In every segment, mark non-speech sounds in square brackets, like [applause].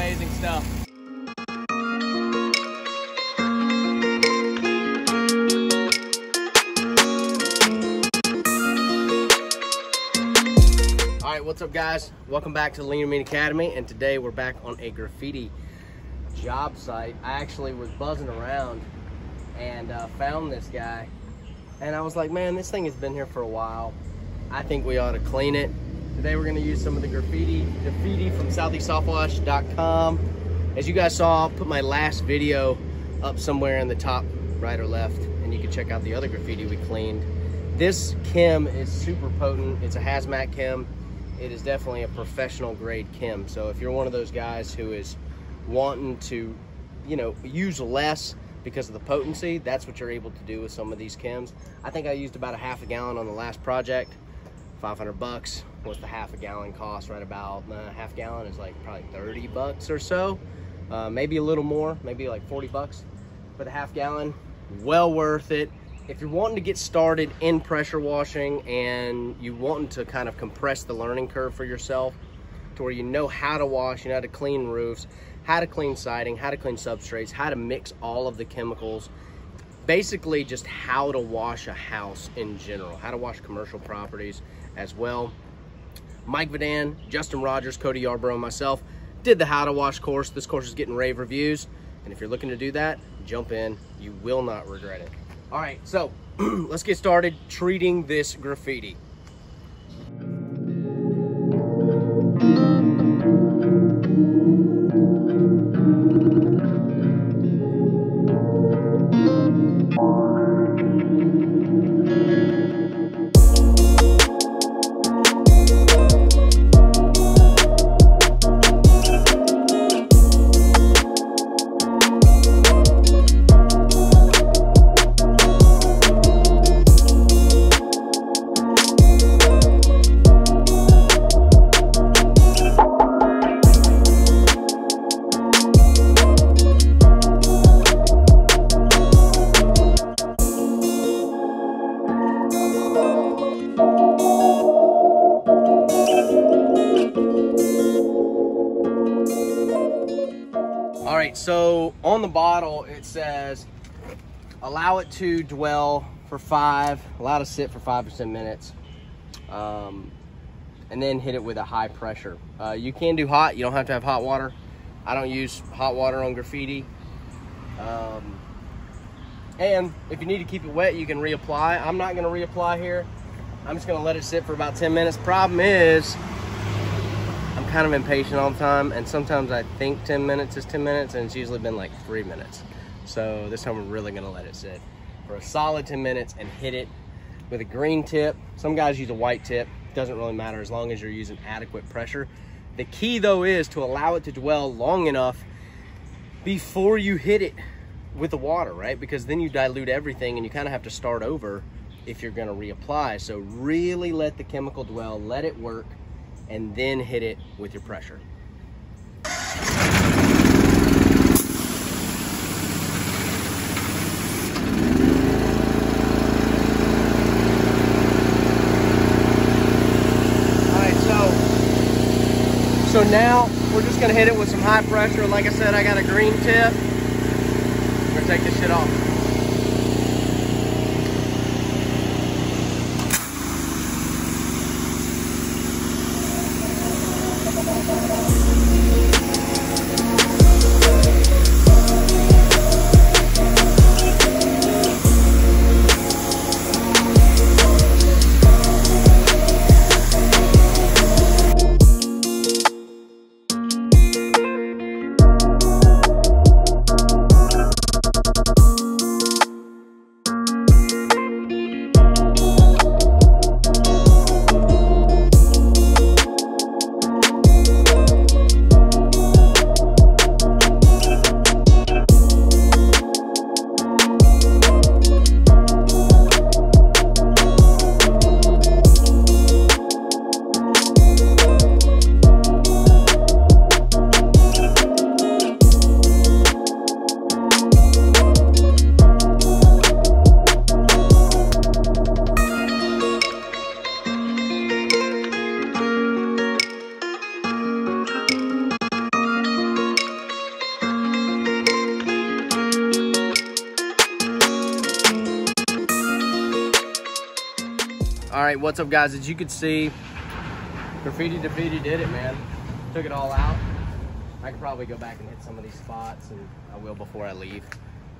amazing stuff. All right, what's up guys? Welcome back to Lean Mean Academy and today we're back on a graffiti job site. I actually was buzzing around and uh, found this guy and I was like, man, this thing has been here for a while. I think we ought to clean it. Today we're gonna use some of the graffiti, graffiti from southeastsoftwash.com. As you guys saw, I'll put my last video up somewhere in the top right or left and you can check out the other graffiti we cleaned. This chem is super potent. It's a hazmat chem it is definitely a professional grade chem. So if you're one of those guys who is wanting to, you know, use less because of the potency, that's what you're able to do with some of these chems. I think I used about a half a gallon on the last project, 500 bucks. What's the half a gallon cost? Right about uh, half gallon is like probably 30 bucks or so. Uh, maybe a little more, maybe like 40 bucks for the half gallon. Well worth it if you're wanting to get started in pressure washing and you wanting to kind of compress the learning curve for yourself to where you know how to wash, you know how to clean roofs, how to clean siding, how to clean substrates, how to mix all of the chemicals, basically just how to wash a house in general, how to wash commercial properties as well. Mike Vidan, Justin Rogers, Cody Yarbrough, and myself did the how to wash course. This course is getting rave reviews. And if you're looking to do that, jump in. You will not regret it. All right, so [clears throat] let's get started treating this graffiti. All right, so on the bottle it says allow it to dwell for five, allow to sit for five to 10 minutes, um, and then hit it with a high pressure. Uh, you can do hot, you don't have to have hot water. I don't use hot water on graffiti. Um, and if you need to keep it wet, you can reapply. I'm not gonna reapply here. I'm just gonna let it sit for about 10 minutes. Problem is, kind of impatient all the time, and sometimes I think 10 minutes is 10 minutes, and it's usually been like three minutes. So this time we're really gonna let it sit for a solid 10 minutes and hit it with a green tip. Some guys use a white tip. Doesn't really matter as long as you're using adequate pressure. The key though is to allow it to dwell long enough before you hit it with the water, right? Because then you dilute everything and you kind of have to start over if you're gonna reapply. So really let the chemical dwell, let it work, and then hit it with your pressure. So so now we're just gonna hit it with some high pressure. Like I said, I got a green tip. Gonna take this shit off. Right, what's up guys? As you can see, Graffiti Defeatii did it, man. Took it all out. I could probably go back and hit some of these spots, and I will before I leave.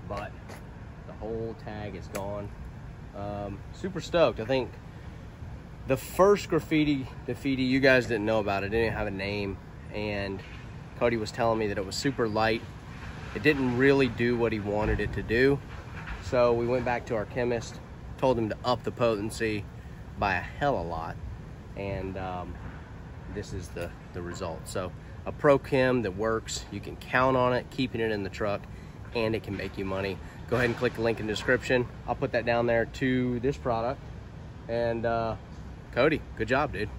But the whole tag is gone. Um, super stoked. I think the first Graffiti Defeatii, you guys didn't know about it. It didn't have a name, and Cody was telling me that it was super light. It didn't really do what he wanted it to do. So we went back to our chemist, told him to up the potency by a hell of a lot. And um, this is the, the result. So a pro chem that works, you can count on it, keeping it in the truck, and it can make you money. Go ahead and click the link in the description. I'll put that down there to this product. And uh, Cody, good job, dude.